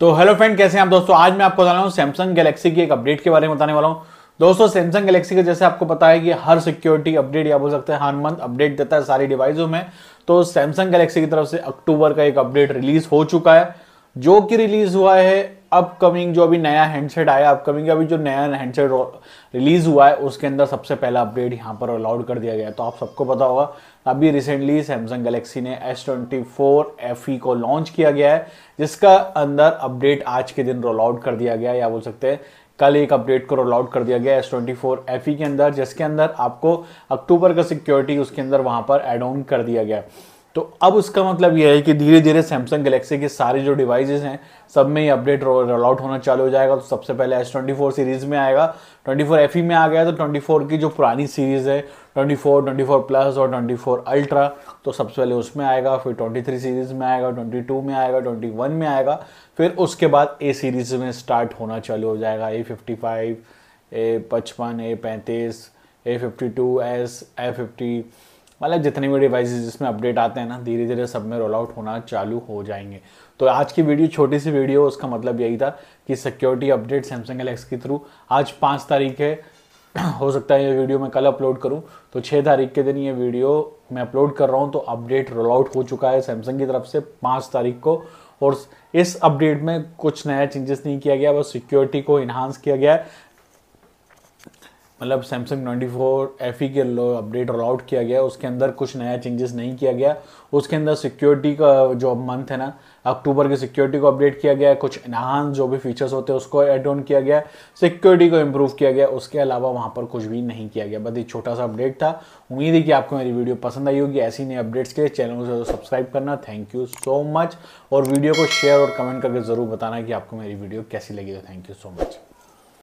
तो hello friend कैसे हैं आप दोस्तों? आज मैं आपको बता रहा हूँ सैमसंग गैलेक्सी की एक अपडेट के बारे में बताने वाला हूँ। दोस्तों सैमसंग गैलेक्सी का जैसे आपको पता है कि हर सिक्योरिटी अपडेट या बोल सकते हैं, हर मंथ अपडेट देता है सारी डिवाइसों में। तो सैमसंग गैलेक्सी की तरफ़ से अक्टूबर का एक अपडेट रिलीज़ हो चुका है। जो कि रिलीज़ हुआ है अपकमिंग जो अभी नया हैंडसेट आया अपकमिंग अभी जो नया हैंडसेट रिलीज़ हुआ है, उसके अंदर सबसे पहला अपडेट यहाँ पर अलाउड कर दिया गया तो आप सबको पता होगा, अभी रिसेंटली सैमसंग गैलेक्सी ने S twenty four F E को लॉन्च किया गया है, जिसका अंदर अपडेट आज के दिन रोल आउट कर दिया गया या बोल सकते हैं, कल एक अपडेट को रोल आउट कर दिया गया एस ट्वेंटी फोर एफ़ के अंदर, जिसके अंदर आपको अक्टूबर का सिक्योरिटी उसके अंदर वहाँ पर एड ऑन कर दिया गया तो अब उसका मतलब यह है कि धीरे धीरे सैमसंग गैलेक्सी के सारे जो डिवाइसेस हैं, सब में ही अपडेट रोल आउट होना चालू हो जाएगा। तो सबसे पहले एस ट्वेंटी फोर सीरीज़ में आएगा। ट्वेंटी फोर एफ़ ई में आ गया तो ट्वेंटी फोर की जो पुरानी सीरीज़ है twenty four twenty four plus और ट्वेंटी फोर अल्ट्रा तो सबसे पहले उसमें आएगा, फिर ट्वेंटी थ्री सीरीज़ में आएगा ट्वेंटी टू में आएगा ट्वेंटी वन में आएगा। फिर उसके बाद ए सीरीज़ में स्टार्ट होना चालू हो जाएगा। ए फिफ्टी फाइव ए पचपन ए पैंतीस A fifty two S A fifty मतलब जितने भी डिवाइसेस जिसमें अपडेट आते हैं ना धीरे धीरे सब में रोल आउट होना चालू हो जाएँगे। तो आज की वीडियो छोटी सी वीडियो उसका मतलब यही था कि सिक्योरिटी अपडेट सैमसंग एलेक्स के थ्रू आज पाँच तारीख है। हो सकता है ये वीडियो मैं कल अपलोड करूँ। तो छः तारीख के दिन ये वीडियो मैं अपलोड कर रहा हूँ तो अपडेट रोल आउट हो चुका है सैमसंग की तरफ़ से पाँच तारीख को। और इस अपडेट में कुछ नया चेंजेस नहीं किया गया, बस सिक्योरिटी को इन्हांस किया गया है। मतलब Samsung twenty four F E के लो अपडेट रोल आउट किया गया, उसके अंदर कुछ नया चेंजेस नहीं किया गया। उसके अंदर सिक्योरिटी का जो मंथ है ना, अक्टूबर की सिक्योरिटी को अपडेट किया गया, कुछ इनहांस जो भी फीचर्स होते हैं उसको एड ऑन किया गया सिक्योरिटी को इम्प्रूव किया गया, उसके अलावा वहाँ पर कुछ भी नहीं किया गया। बस एक छोटा सा अपडेट था। उम्मीद है कि आपको मेरी वीडियो पसंद आई होगी। ऐसी नई अपडेट्स के लिए चैनल को सब्सक्राइब करना। थैंक यू सो मच और वीडियो को शेयर और कमेंट करके ज़रूर बताना कि आपको मेरी वीडियो कैसी लगी। Thank you so much